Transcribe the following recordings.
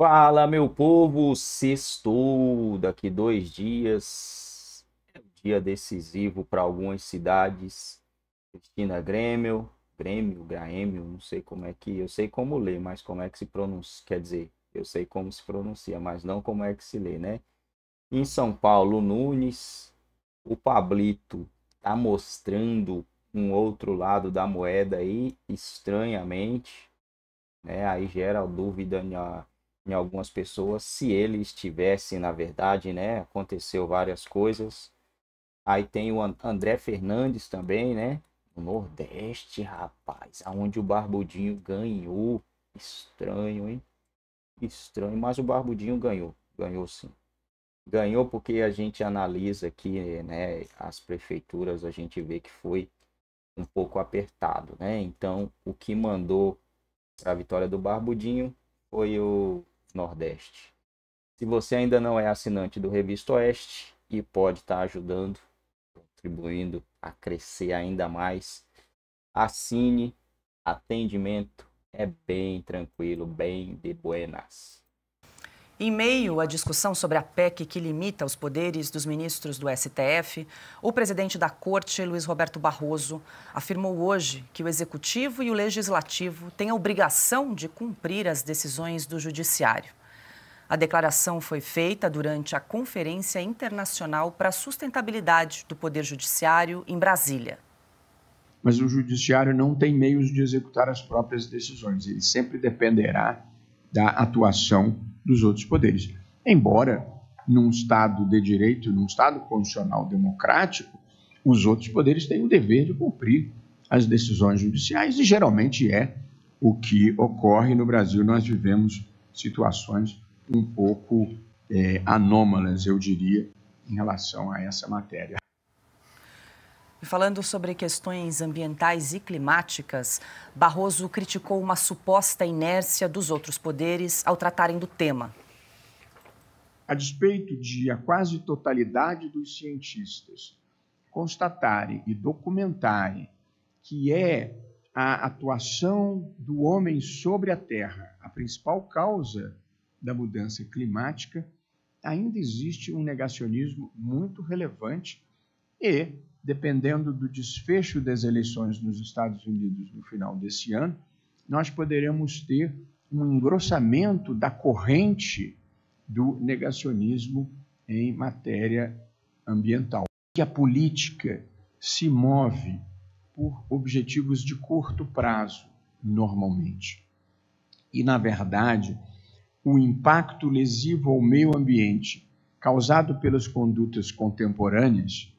Fala, meu povo! Sextou daqui dois dias. É dia decisivo para algumas cidades. Cristina Grêmio, Grêmio, Grêmio, não sei como é que. Eu sei como ler, mas como é que se pronuncia. Quer dizer, eu sei como se pronuncia, mas não como é que se lê, né? Em São Paulo, Nunes, o Pablito tá mostrando um outro lado da moeda aí, estranhamente. Né? Aí gera dúvida na em algumas pessoas, se ele estivesse, na verdade, né? Aconteceu várias coisas. Aí tem o André Fernandes também, né? No Nordeste, rapaz, aonde o Barbudinho ganhou. Estranho, hein? Estranho, mas o Barbudinho ganhou. Ganhou sim. Ganhou porque a gente analisa aqui, né? As prefeituras, a gente vê que foi um pouco apertado, né? Então, o que mandou a vitória do Barbudinho foi o Nordeste. Se você ainda não é assinante do Revista Oeste e pode estar tá ajudando, contribuindo a crescer ainda mais, assine. Atendimento é bem tranquilo, bem de buenas. Em meio à discussão sobre a PEC que limita os poderes dos ministros do STF, o presidente da Corte, Luiz Roberto Barroso, afirmou hoje que o Executivo e o Legislativo têm a obrigação de cumprir as decisões do Judiciário. A declaração foi feita durante a Conferência Internacional para a Sustentabilidade do Poder Judiciário em Brasília. Mas o Judiciário não tem meios de executar as próprias decisões, ele sempre dependerá da atuação dos outros poderes. Embora, num Estado de direito, num Estado constitucional democrático, os outros poderes têm o dever de cumprir as decisões judiciais, e geralmente é o que ocorre no Brasil. Nós vivemos situações um pouco é, anômalas, eu diria, em relação a essa matéria. Falando sobre questões ambientais e climáticas, Barroso criticou uma suposta inércia dos outros poderes ao tratarem do tema. A despeito de a quase totalidade dos cientistas constatarem e documentarem que é a atuação do homem sobre a Terra a principal causa da mudança climática, ainda existe um negacionismo muito relevante e dependendo do desfecho das eleições nos Estados Unidos no final desse ano, nós poderemos ter um engrossamento da corrente do negacionismo em matéria ambiental. Que a política se move por objetivos de curto prazo, normalmente. E, na verdade, o impacto lesivo ao meio ambiente causado pelas condutas contemporâneas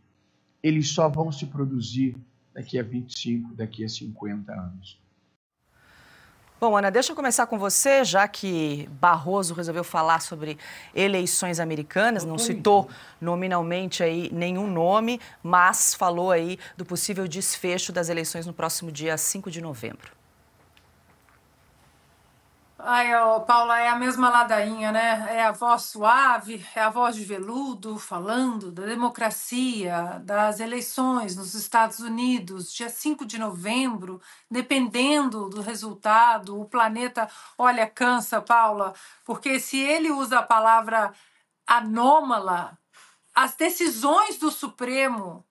eles só vão se produzir daqui a 25, daqui a 50 anos. Bom, Ana, deixa eu começar com você, já que Barroso resolveu falar sobre eleições americanas, não citou nominalmente aí nenhum nome, mas falou aí do possível desfecho das eleições no próximo dia 5 de novembro. Ai, ó, Paula, é a mesma ladainha, né? É a voz suave, é a voz de veludo falando da democracia, das eleições nos Estados Unidos, dia 5 de novembro, dependendo do resultado, o planeta, olha, cansa, Paula, porque se ele usa a palavra anômala, as decisões do Supremo,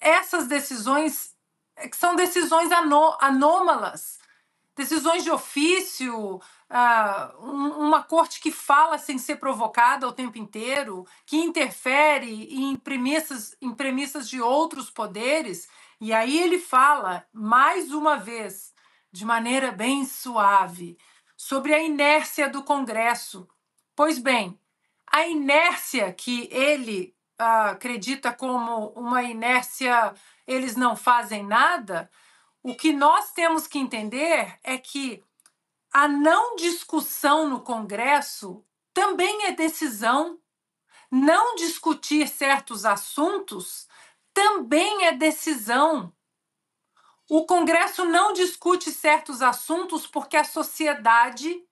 essas decisões é são decisões anô anômalas decisões de ofício, uh, uma corte que fala sem ser provocada o tempo inteiro, que interfere em premissas, em premissas de outros poderes. E aí ele fala, mais uma vez, de maneira bem suave, sobre a inércia do Congresso. Pois bem, a inércia que ele uh, acredita como uma inércia, eles não fazem nada, o que nós temos que entender é que a não discussão no Congresso também é decisão. Não discutir certos assuntos também é decisão. O Congresso não discute certos assuntos porque a sociedade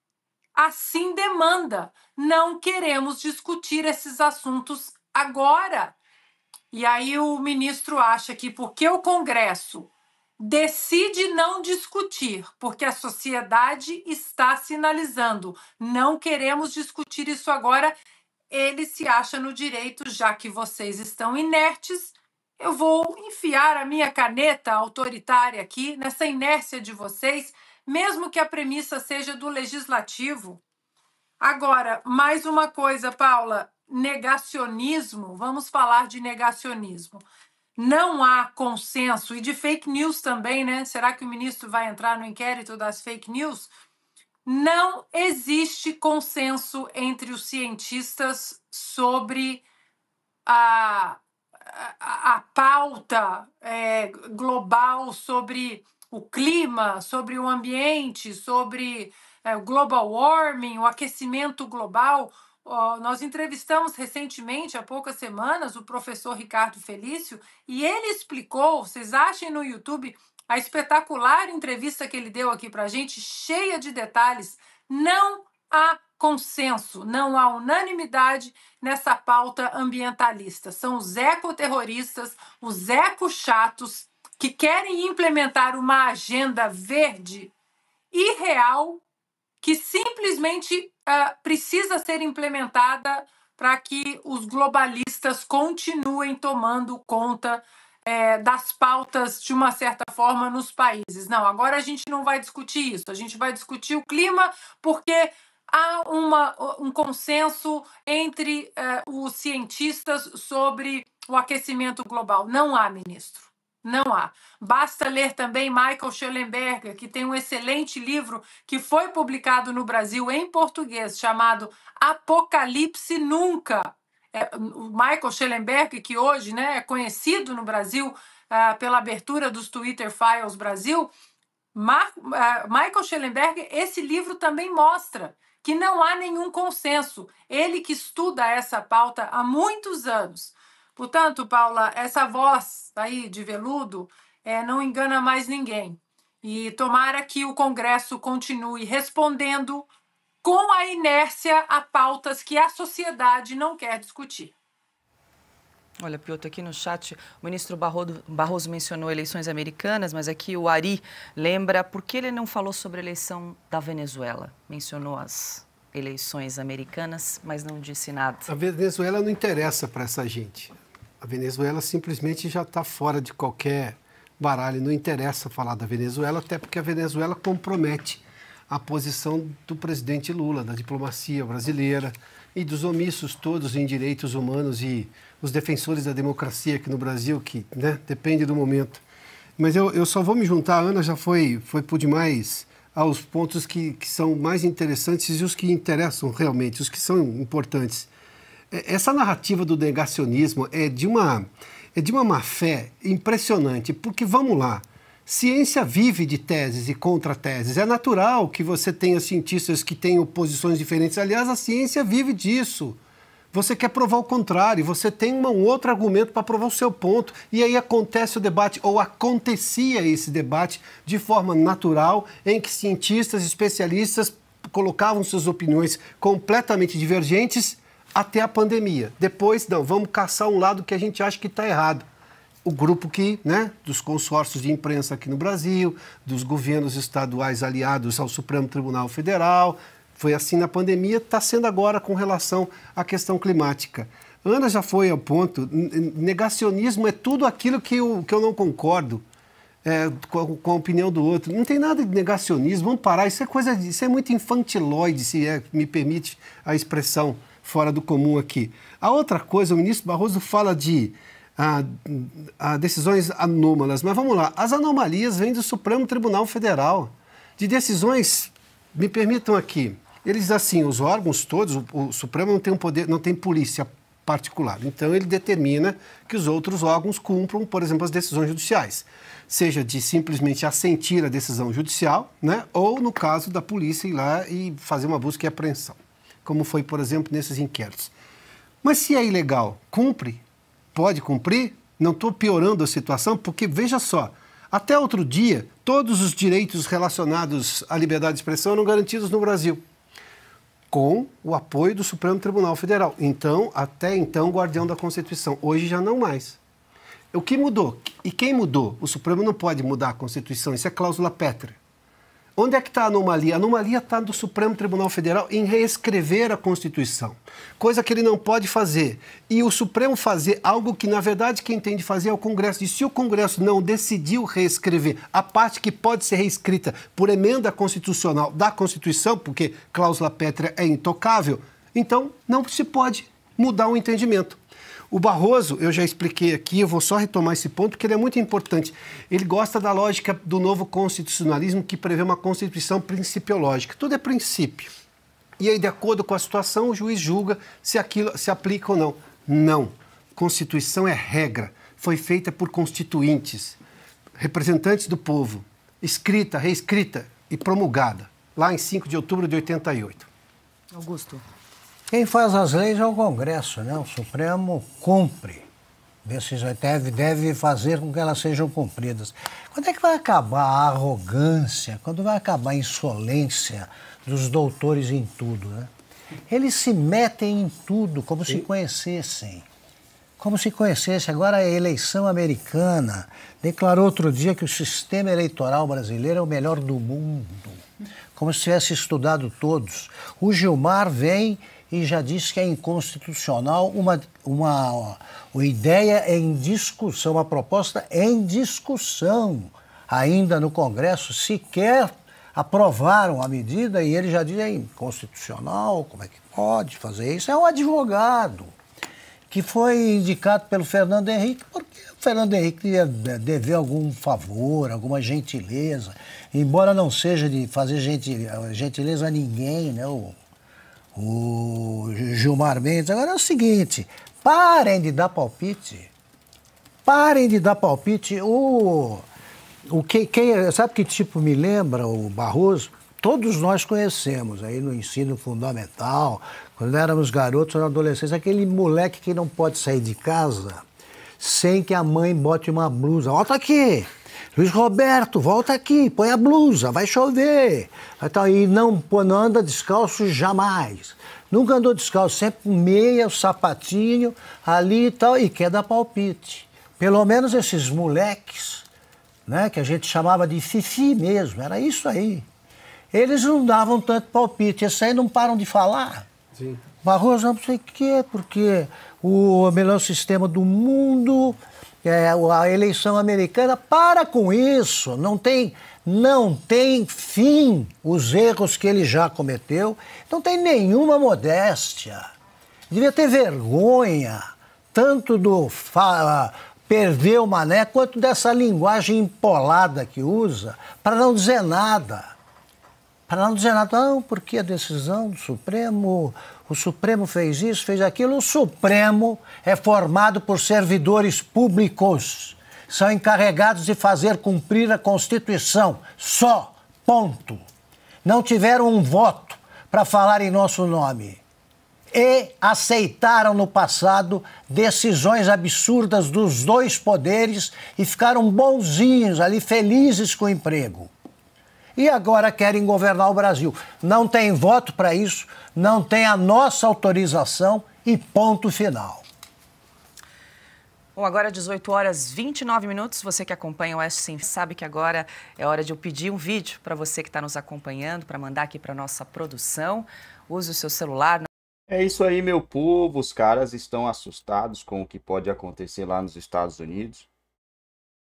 assim demanda. Não queremos discutir esses assuntos agora. E aí o ministro acha que porque o Congresso decide não discutir, porque a sociedade está sinalizando: não queremos discutir isso agora. Ele se acha no direito, já que vocês estão inertes, eu vou enfiar a minha caneta autoritária aqui nessa inércia de vocês, mesmo que a premissa seja do legislativo. Agora, mais uma coisa, Paula: negacionismo. Vamos falar de negacionismo não há consenso, e de fake news também, né? Será que o ministro vai entrar no inquérito das fake news? Não existe consenso entre os cientistas sobre a, a, a pauta é, global, sobre o clima, sobre o ambiente, sobre é, global warming, o aquecimento global nós entrevistamos recentemente, há poucas semanas, o professor Ricardo Felício, e ele explicou, vocês achem no YouTube, a espetacular entrevista que ele deu aqui para a gente, cheia de detalhes. Não há consenso, não há unanimidade nessa pauta ambientalista. São os ecoterroristas, os ecochatos, que querem implementar uma agenda verde irreal que simplesmente uh, precisa ser implementada para que os globalistas continuem tomando conta é, das pautas de uma certa forma nos países. Não, agora a gente não vai discutir isso, a gente vai discutir o clima porque há uma, um consenso entre uh, os cientistas sobre o aquecimento global. Não há, ministro. Não há. Basta ler também Michael Schellenberger, que tem um excelente livro que foi publicado no Brasil em português, chamado Apocalipse Nunca. É, o Michael Schellenberger, que hoje né, é conhecido no Brasil uh, pela abertura dos Twitter Files Brasil, Mar uh, Michael Schellenberger, esse livro também mostra que não há nenhum consenso. Ele que estuda essa pauta há muitos anos. Portanto, Paula, essa voz aí de veludo é, não engana mais ninguém. E tomara que o Congresso continue respondendo com a inércia a pautas que a sociedade não quer discutir. Olha, Piotr, aqui no chat, o ministro Barroso mencionou eleições americanas, mas aqui o Ari lembra por que ele não falou sobre a eleição da Venezuela. Mencionou as eleições americanas, mas não disse nada. A Venezuela não interessa para essa gente. A Venezuela simplesmente já está fora de qualquer baralho. Não interessa falar da Venezuela, até porque a Venezuela compromete a posição do presidente Lula, da diplomacia brasileira e dos omissos todos em direitos humanos e os defensores da democracia aqui no Brasil, que né, depende do momento. Mas eu, eu só vou me juntar, a Ana já foi, foi por demais aos pontos que, que são mais interessantes e os que interessam realmente, os que são importantes. É, essa narrativa do negacionismo é de uma, é de uma má-fé impressionante, porque vamos lá. Ciência vive de teses e contra-teses. É natural que você tenha cientistas que tenham posições diferentes. Aliás, a ciência vive disso. Você quer provar o contrário, você tem um outro argumento para provar o seu ponto. E aí acontece o debate, ou acontecia esse debate de forma natural, em que cientistas, especialistas colocavam suas opiniões completamente divergentes até a pandemia. Depois, não, vamos caçar um lado que a gente acha que está errado. O grupo que, né, dos consórcios de imprensa aqui no Brasil, dos governos estaduais aliados ao Supremo Tribunal Federal, foi assim na pandemia, está sendo agora com relação à questão climática. Ana já foi ao ponto, negacionismo é tudo aquilo que eu, que eu não concordo é, com, com, a opinião do outro. Não tem nada de negacionismo, vamos parar, isso é coisa, isso é muito infantiloide, se é, me permite a expressão fora do comum aqui. A outra coisa, o ministro Barroso fala de ah, ah, decisões anômalas, mas vamos lá, as anomalias vêm do Supremo Tribunal Federal, de decisões, me permitam aqui, eles assim, os órgãos todos, o, o Supremo não tem um poder, não tem polícia particular, então ele determina que os outros órgãos cumpram, por exemplo, as decisões judiciais seja de simplesmente assentir a decisão judicial, né, ou no caso da polícia ir lá e fazer uma busca e apreensão como foi, por exemplo, nesses inquéritos. Mas se é ilegal, cumpre? Pode cumprir? Não estou piorando a situação, porque veja só, até outro dia, todos os direitos relacionados à liberdade de expressão eram garantidos no Brasil, com o apoio do Supremo Tribunal Federal. Então, até então, guardião da Constituição. Hoje já não mais. O que mudou? E quem mudou? O Supremo não pode mudar a Constituição, isso é cláusula pétrea. Onde é que está a anomalia? A anomalia está no Supremo Tribunal Federal em reescrever a Constituição, coisa que ele não pode fazer. E o Supremo fazer algo que, na verdade, quem tem de fazer é o Congresso. E se o Congresso não decidiu reescrever a parte que pode ser reescrita por emenda constitucional da Constituição, porque cláusula pétrea é intocável, então não se pode mudar o entendimento. O Barroso, eu já expliquei aqui, eu vou só retomar esse ponto, porque ele é muito importante. Ele gosta da lógica do novo constitucionalismo que prevê uma constituição principiológica. Tudo é princípio. E aí, de acordo com a situação, o juiz julga se aquilo se aplica ou não. Não. Constituição é regra. Foi feita por constituintes, representantes do povo, escrita, reescrita e promulgada, lá em 5 de outubro de 88. Augusto. Quem faz as leis é o Congresso, né? O Supremo cumpre. Decisões deve, deve fazer com que elas sejam cumpridas. Quando é que vai acabar a arrogância? Quando vai acabar a insolência dos doutores em tudo, né? Eles se metem em tudo como se conhecessem. Como se conhecessem. Agora a eleição americana declarou outro dia que o sistema eleitoral brasileiro é o melhor do mundo. Como se tivesse estudado todos. O Gilmar vem e já disse que é inconstitucional uma, uma, uma ideia em discussão, uma proposta em discussão ainda no Congresso, sequer aprovaram a medida e ele já diz é inconstitucional, como é que pode fazer isso? É um advogado que foi indicado pelo Fernando Henrique porque o Fernando Henrique devia dever algum favor, alguma gentileza, embora não seja de fazer gentileza a ninguém, né? O, o Gilmar Mendes. Agora é o seguinte: parem de dar palpite. Parem de dar palpite. O, o que, quem, sabe que tipo me lembra o Barroso? Todos nós conhecemos aí no ensino fundamental, quando éramos garotos ou adolescentes, aquele moleque que não pode sair de casa sem que a mãe bote uma blusa. Volta aqui! Luiz Roberto, volta aqui, põe a blusa, vai chover. Então, e não, não anda descalço jamais. Nunca andou descalço, sempre meia, o sapatinho ali e tal, e quer dar palpite. Pelo menos esses moleques, né, que a gente chamava de fifi mesmo, era isso aí. Eles não davam tanto palpite, esses aí não param de falar. Sim. Barroso não sei o quê, porque o melhor sistema do mundo, é, a eleição americana, para com isso, não tem, não tem fim os erros que ele já cometeu, não tem nenhuma modéstia. Devia ter vergonha, tanto do fala, perder o mané, quanto dessa linguagem empolada que usa, para não dizer nada. Para não dizer nada, não, porque a decisão do Supremo o Supremo fez isso, fez aquilo. O Supremo é formado por servidores públicos. São encarregados de fazer cumprir a Constituição. Só. Ponto. Não tiveram um voto para falar em nosso nome. E aceitaram no passado decisões absurdas dos dois poderes e ficaram bonzinhos ali, felizes com o emprego e agora querem governar o Brasil. Não tem voto para isso, não tem a nossa autorização e ponto final. Bom, agora 18 horas 29 minutos. Você que acompanha o Sim sabe que agora é hora de eu pedir um vídeo para você que está nos acompanhando, para mandar aqui para nossa produção. Use o seu celular. É isso aí, meu povo. Os caras estão assustados com o que pode acontecer lá nos Estados Unidos.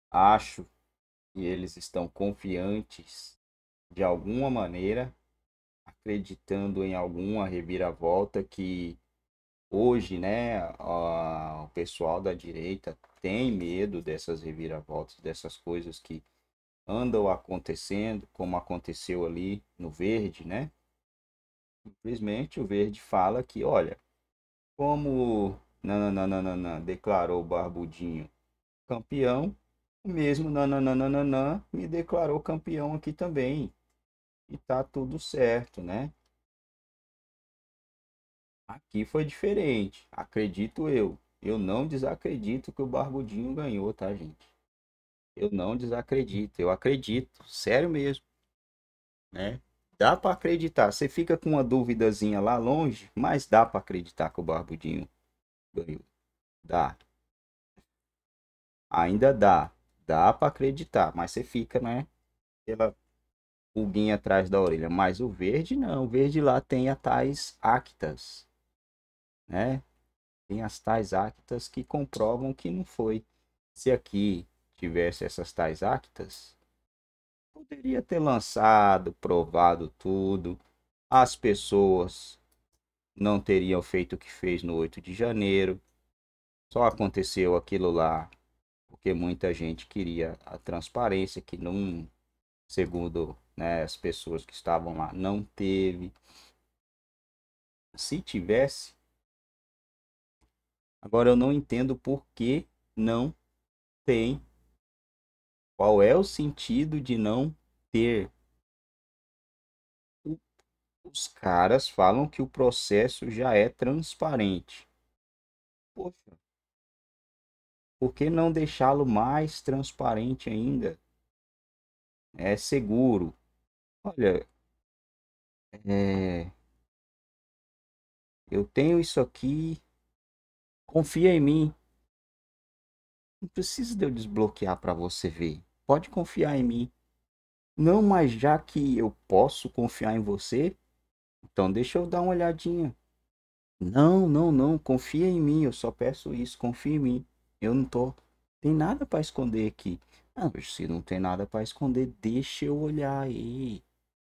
Acho que eles estão confiantes de alguma maneira, acreditando em alguma reviravolta que hoje, né, o pessoal da direita tem medo dessas reviravoltas, dessas coisas que andam acontecendo, como aconteceu ali no Verde, né? Simplesmente o Verde fala que, olha, como nananana, declarou o Barbudinho campeão, mesmo nananana me declarou campeão aqui também e tá tudo certo, né? Aqui foi diferente, acredito eu. Eu não desacredito que o Barbudinho ganhou, tá, gente? Eu não desacredito, eu acredito, sério mesmo, né? Dá para acreditar. Você fica com uma duvidazinha lá longe, mas dá para acreditar que o Barbudinho ganhou. Dá. ainda dá, dá para acreditar, mas você fica, né? Pela pulguinha atrás da orelha. Mas o verde não, o verde lá tem as tais actas, né? Tem as tais actas que comprovam que não foi. Se aqui tivesse essas tais actas, poderia ter lançado, provado tudo. As pessoas não teriam feito o que fez no 8 de janeiro. Só aconteceu aquilo lá porque muita gente queria a transparência que não, segundo né, as pessoas que estavam lá, não teve. Se tivesse, agora eu não entendo por que não tem. Qual é o sentido de não ter? Os caras falam que o processo já é transparente. Poxa, por que não deixá-lo mais transparente ainda? É seguro. Olha, é... eu tenho isso aqui. Confia em mim. Não precisa de eu desbloquear para você ver. Pode confiar em mim. Não, mas já que eu posso confiar em você, então deixa eu dar uma olhadinha. Não, não, não, confia em mim, eu só peço isso, confia em mim. Eu não tô. Tem nada para esconder aqui. Ah, se não tem nada para esconder, deixa eu olhar aí.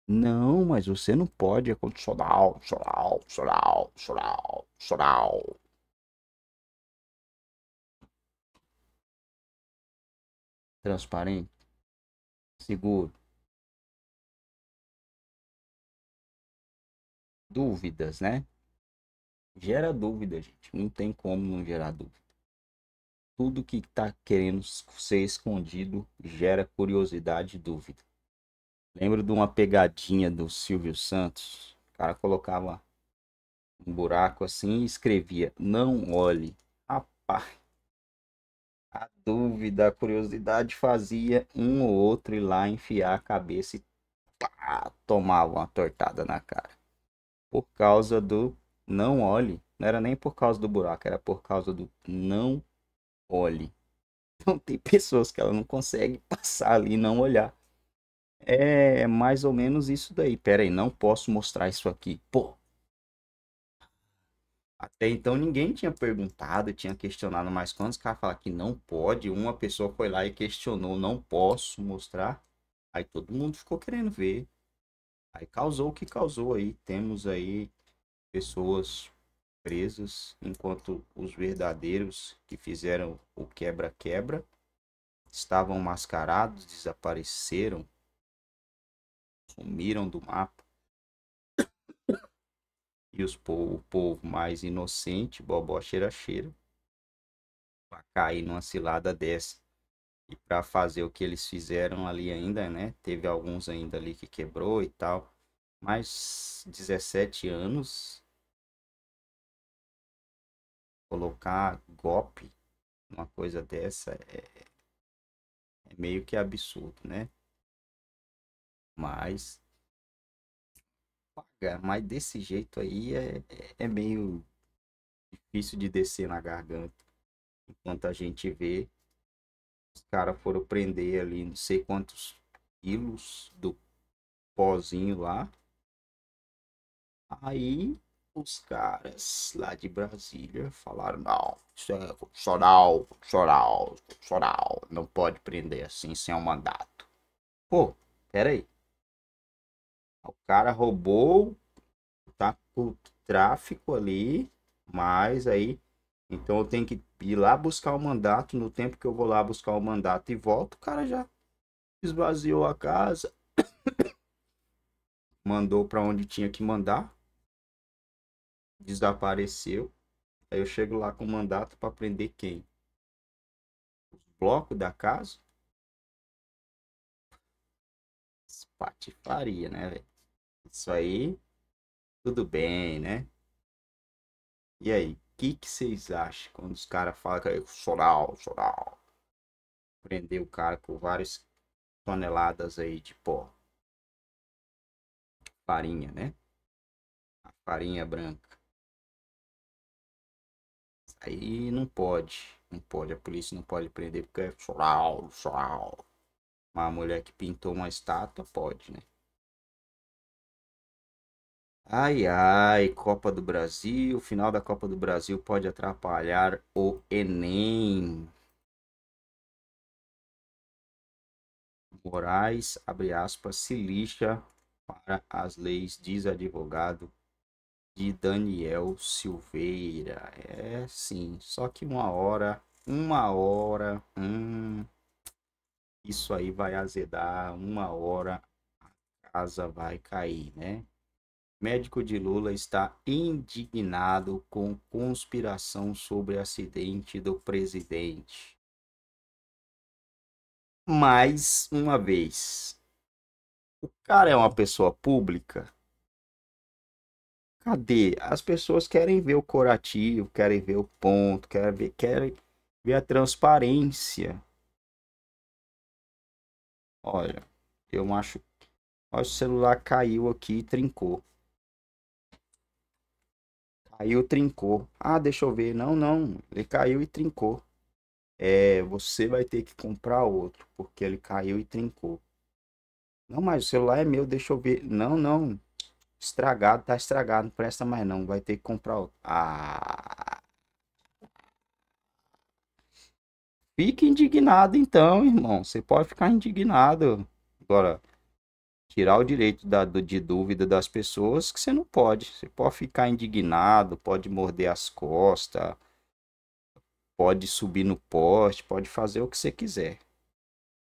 Não, mas você não pode. É condicional, soral, soral, soral, soral. Transparente. Seguro. Dúvidas, né? Gera dúvida, gente. Não tem como não gerar dúvida tudo que está querendo ser escondido gera curiosidade e dúvida. Lembro de uma pegadinha do Silvio Santos. O cara colocava um buraco assim e escrevia: Não olhe. Rapaz, a dúvida, a curiosidade fazia um ou outro ir lá enfiar a cabeça e pá, tomava uma tortada na cara. Por causa do não olhe. Não era nem por causa do buraco, era por causa do não olhe. Então tem pessoas que ela não consegue passar ali e não olhar. É mais ou menos isso daí. Pera aí, não posso mostrar isso aqui. Pô. Até então ninguém tinha perguntado, tinha questionado, mas quando os caras falam que não pode, uma pessoa foi lá e questionou, não posso mostrar. Aí todo mundo ficou querendo ver. Aí causou o que causou aí. Temos aí pessoas presos, enquanto os verdadeiros que fizeram o quebra-quebra estavam mascarados, desapareceram, sumiram do mapa. E os povo, o povo mais inocente, bobó cheira-cheira, para cair numa cilada dessa. E para fazer o que eles fizeram ali ainda, né? Teve alguns ainda ali que quebrou e tal. Mas 17 anos colocar golpe uma coisa dessa é, é meio que absurdo, né? Mas mas desse jeito aí é, é meio difícil de descer na garganta. Enquanto a gente vê, os caras foram prender ali não sei quantos quilos do pozinho lá. Aí os caras lá de Brasília falaram, não, isso é constitucional, constitucional, constitucional, não pode prender assim sem um mandato. Pô, peraí. O cara roubou, tá com tráfico ali, mas aí, então eu tenho que ir lá buscar o mandato, no tempo que eu vou lá buscar o mandato e volto, o cara já esvaziou a casa, mandou para onde tinha que mandar, desapareceu. Aí eu chego lá com mandato para prender quem? Os blocos da casa? Patifaria, né, velho? Isso aí, tudo bem, né? E aí, o que, que vocês acham quando os caras falam que é soral, soral? Prender o cara com várias toneladas aí de pó. Farinha, né? A farinha branca Aí não pode. Não pode. A polícia não pode prender porque é choral, choral. Uma mulher que pintou uma estátua pode, né? Ai, ai, Copa do Brasil. O final da Copa do Brasil pode atrapalhar o Enem. Moraes, abre aspas, se lixa para as leis, diz advogado de Daniel Silveira. É sim, só que uma hora, uma hora, hum, isso aí vai azedar, uma hora a casa vai cair, né? Médico de Lula está indignado com conspiração sobre acidente do presidente. Mais uma vez, o cara é uma pessoa pública. Cadê? As pessoas querem ver o corativo, querem ver o ponto, querem ver, querem ver a transparência. Olha, eu acho. Olha, o celular caiu aqui e trincou. Caiu, trincou. Ah, deixa eu ver. Não, não. Ele caiu e trincou. É, você vai ter que comprar outro, porque ele caiu e trincou. Não, mas o celular é meu, deixa eu ver. Não, não. Estragado, tá estragado, não presta mais não. Vai ter que comprar outro. Ah. Fique indignado então, irmão. Você pode ficar indignado. Agora, tirar o direito da, de dúvida das pessoas que você não pode. Você pode ficar indignado, pode morder as costas, pode subir no poste, pode fazer o que você quiser.